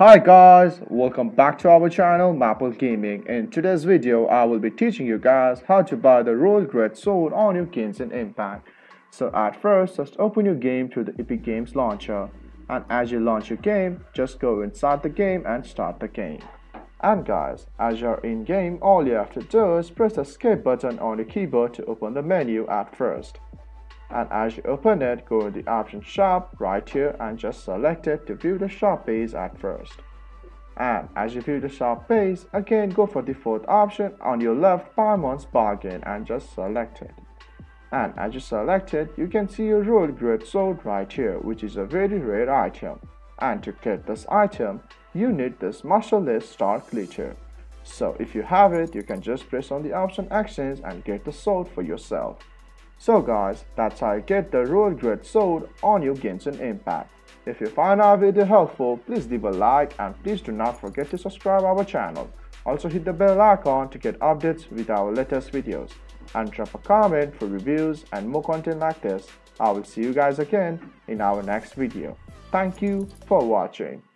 Hi guys, welcome back to our channel Maple Gaming. In today's video, I will be teaching you guys how to buy the Royal Great Sword on your Genshin Impact. So at first, just open your game through the Epic Games launcher. And as you launch your game, just go inside the game and start the game. And guys, as you're in game, all you have to do is press the escape button on your keyboard to open the menu at first and as you open it go to the option shop right here and just select it to view the shop page at first. And as you view the shop page again go for the fourth option on your left Paimon's bargain and just select it. And as you select it you can see your royal great sword right here which is a very rare item. And to get this item you need this Masterless Starglitter. So if you have it you can just press on the option actions and get the sword for yourself so guys, that's how you get the Royal Great Sword on your Genshin Impact. If you find our video helpful, please leave a like and please do not forget to subscribe our channel. Also hit the bell icon to get updates with our latest videos. And drop a comment for reviews and more content like this. I will see you guys again in our next video. Thank you for watching.